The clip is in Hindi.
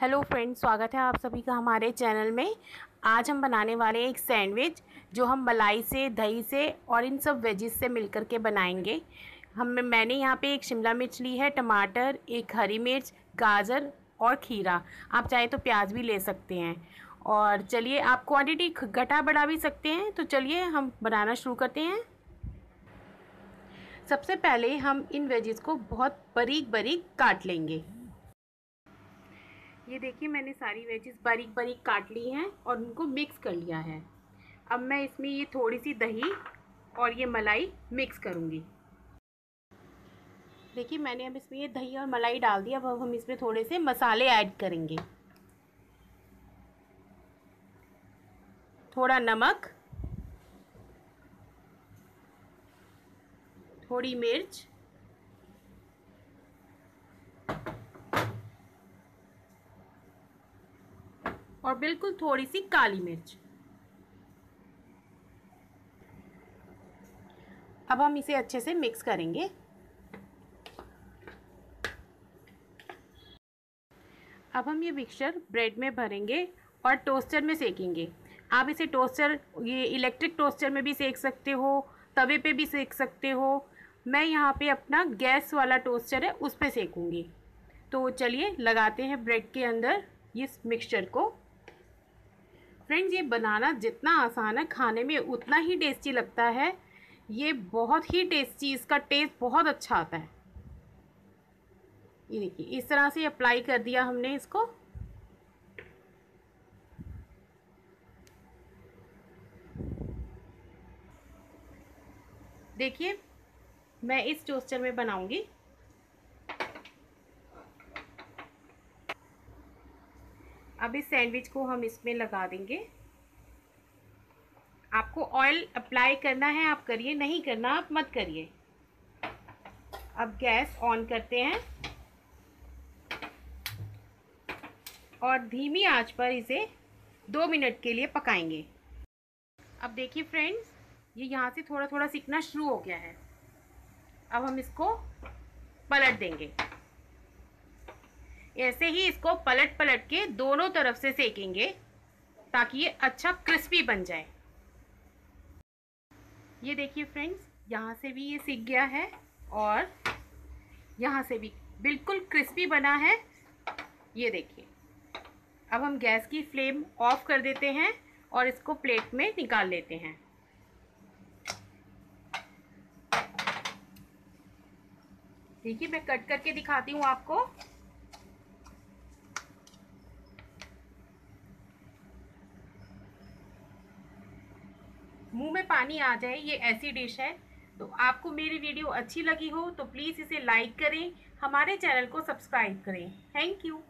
हेलो फ्रेंड्स, स्वागत है आप सभी का हमारे चैनल में। आज हम बनाने वाले एक सैंडविच जो हम मलाई से, दही से और इन सब वेजिस से मिलकर के बनाएँगे। हम, मैंने यहाँ पे एक शिमला मिर्च ली है, टमाटर, एक हरी मिर्च, गाजर और खीरा। आप चाहे तो प्याज भी ले सकते हैं। और चलिए, आप क्वांटिटी घटा बढ़ा भी सकते हैं तो चलिए हम बनाना शुरू करते हैं। सबसे पहले हम इन वेजिस को बहुत बारीक बारीक काट लेंगे। ये देखिए, मैंने सारी वेजिस बारीक बारीक काट ली हैं और उनको मिक्स कर लिया है। अब मैं इसमें ये थोड़ी सी दही और ये मलाई मिक्स करूँगी। देखिए, मैंने अब इसमें ये दही और मलाई डाल दिया। अब हम इसमें थोड़े से मसाले ऐड करेंगे। थोड़ा नमक, थोड़ी मिर्च और बिल्कुल थोड़ी सी काली मिर्च। अब हम इसे अच्छे से मिक्स करेंगे। अब हम ये मिक्सचर ब्रेड में भरेंगे और टोस्टर में सेकेंगे। आप इसे टोस्टर ये इलेक्ट्रिक टोस्टर में भी सेक सकते हो, तवे पे भी सेक सकते हो। मैं यहाँ पे अपना गैस वाला टोस्टर है, उस पर सेकूँगी। तो चलिए, लगाते हैं ब्रेड के अंदर इस मिक्सचर को। फ्रेंड्स ये बनाना जितना आसान है, खाने में उतना ही टेस्टी लगता है। ये बहुत ही टेस्टी इसका टेस्ट बहुत अच्छा आता है। ये देखिए, इस तरह से अप्लाई कर दिया हमने इसको। देखिए, मैं इस टोस्टर में बनाऊँगी। अब इस सैंडविच को हम इसमें लगा देंगे। आपको ऑयल अप्लाई करना है, आप करिए, नहीं करना, आप मत करिए। अब गैस ऑन करते हैं। और धीमी आँच पर इसे दो मिनट के लिए पकाएँगे। अब देखिए फ्रेंड्स ये यहाँ से थोड़ा थोड़ा सीखना शुरू हो गया है। अब हम इसको पलट देंगे। ऐसे ही इसको पलट पलट के दोनों तरफ़ से सेकेंगे ताकि ये अच्छा क्रिस्पी बन जाए। ये देखिए फ्रेंड्स, यहाँ से भी ये सीख गया है और यहाँ से भी बिल्कुल क्रिस्पी बना है। ये देखिए, अब हम गैस की फ्लेम ऑफ़ कर देते हैं और इसको प्लेट में निकाल लेते हैं। देखिए, मैं कट करके दिखाती हूँ आपको। मुँह में पानी आ जाए, ये ऐसी डिश है। तो आपको मेरी वीडियो अच्छी लगी हो तो प्लीज़ इसे लाइक करें, हमारे चैनल को सब्सक्राइब करें। Thank you.